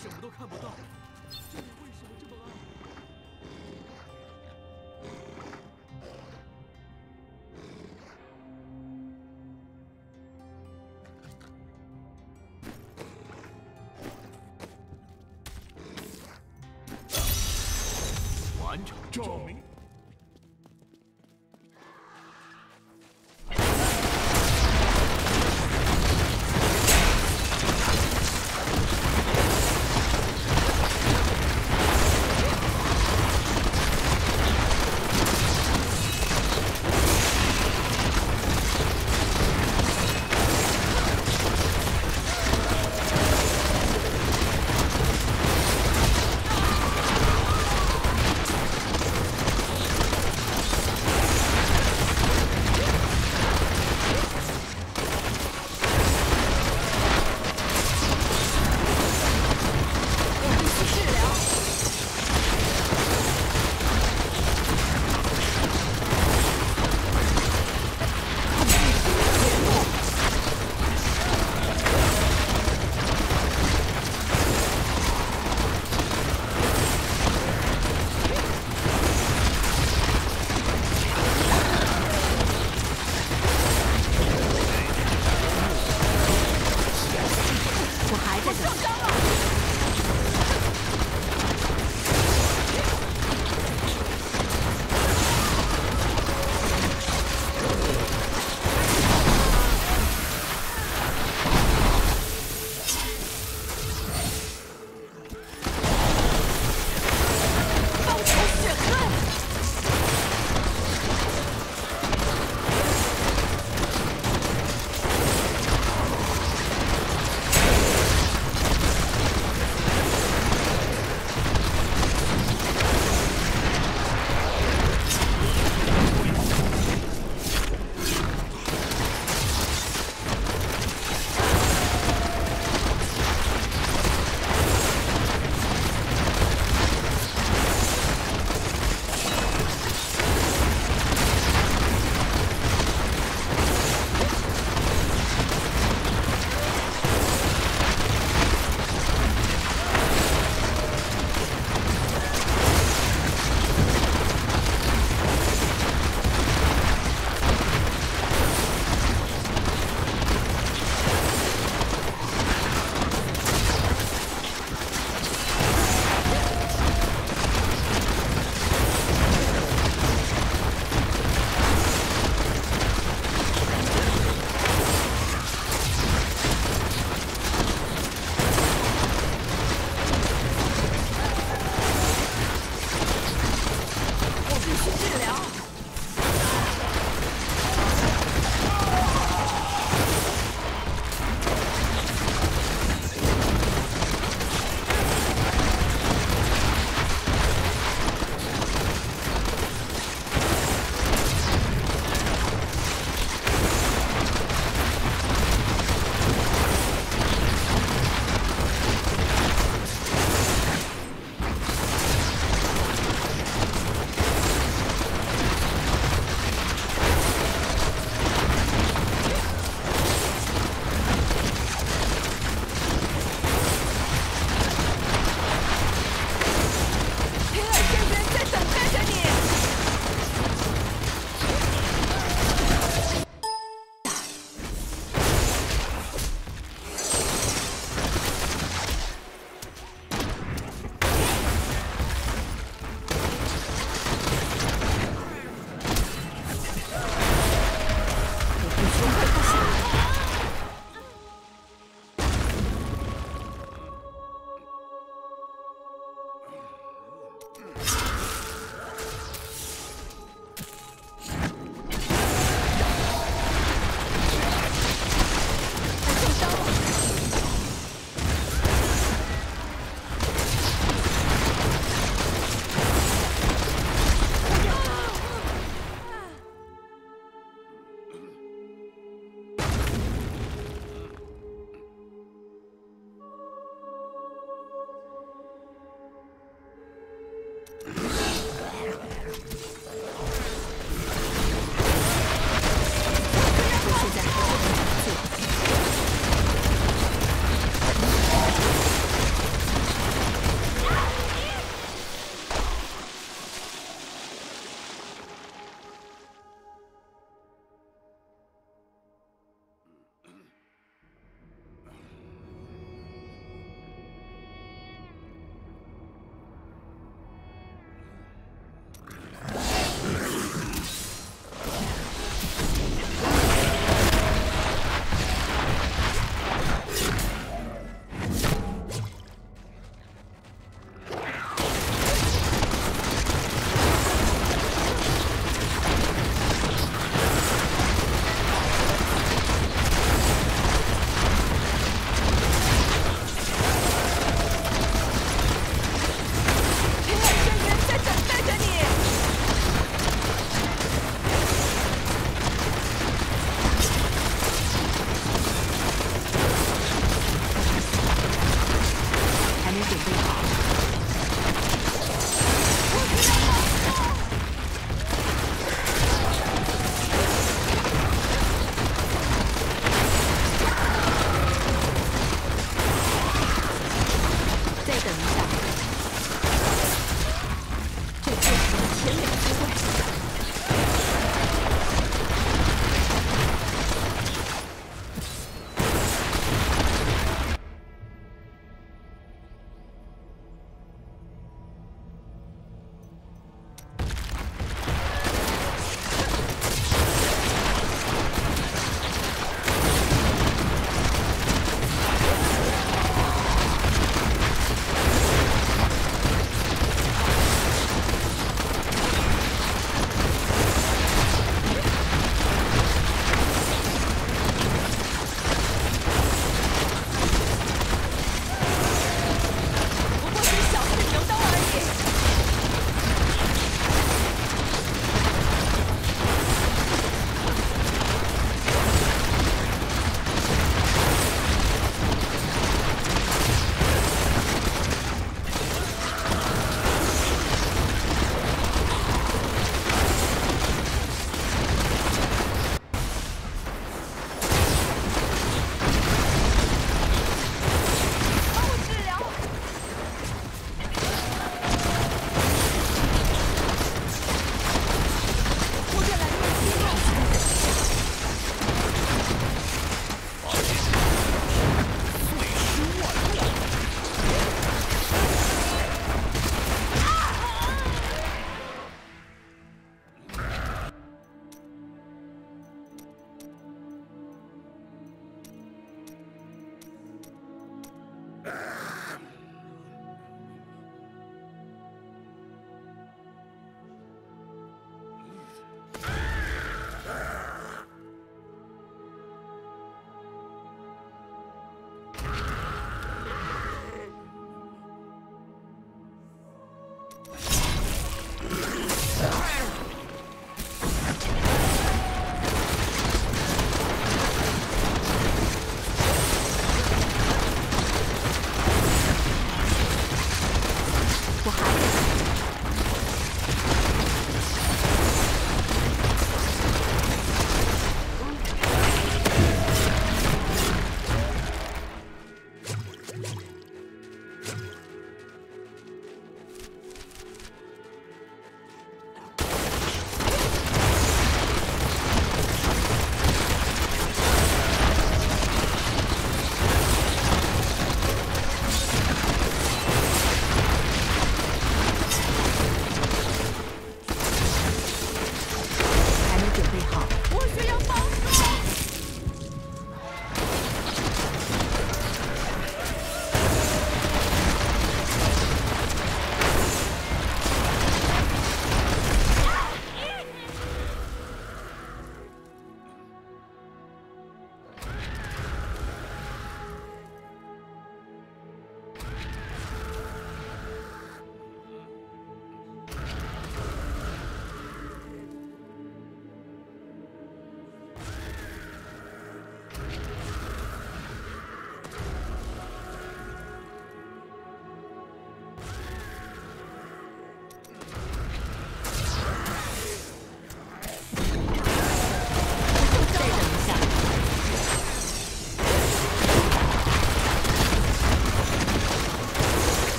什么都看不到，这里为什么这么暗？完成照明。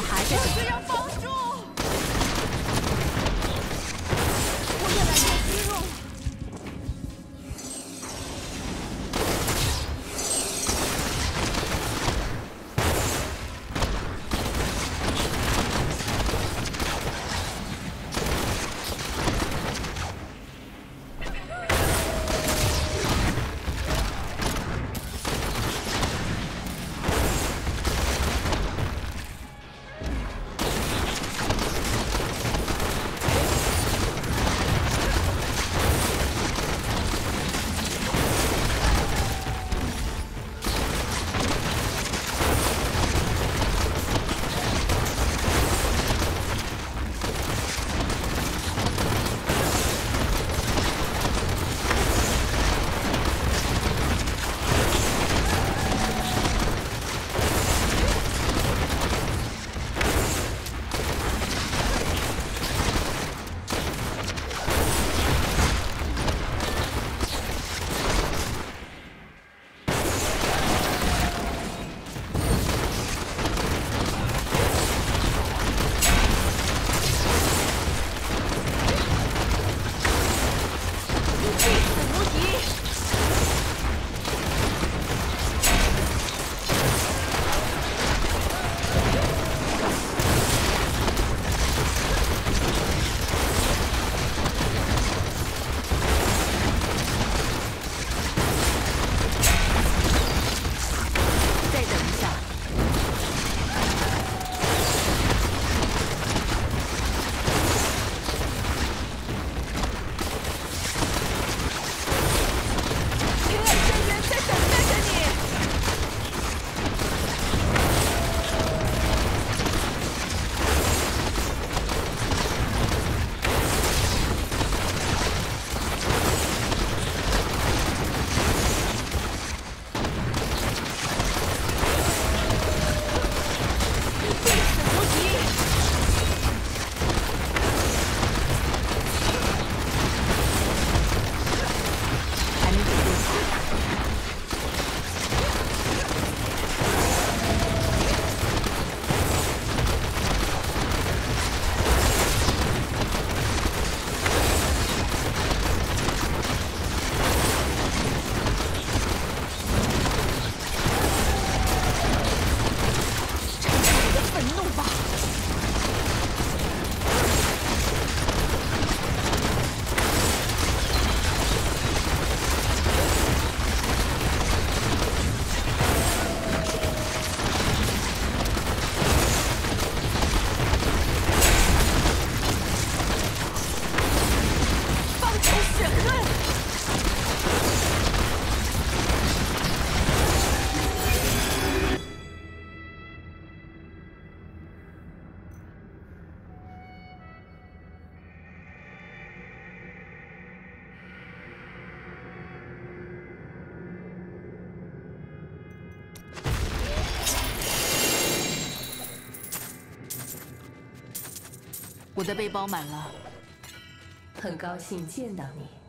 还这。我需要帮助。我的背包满了。很高兴见到你。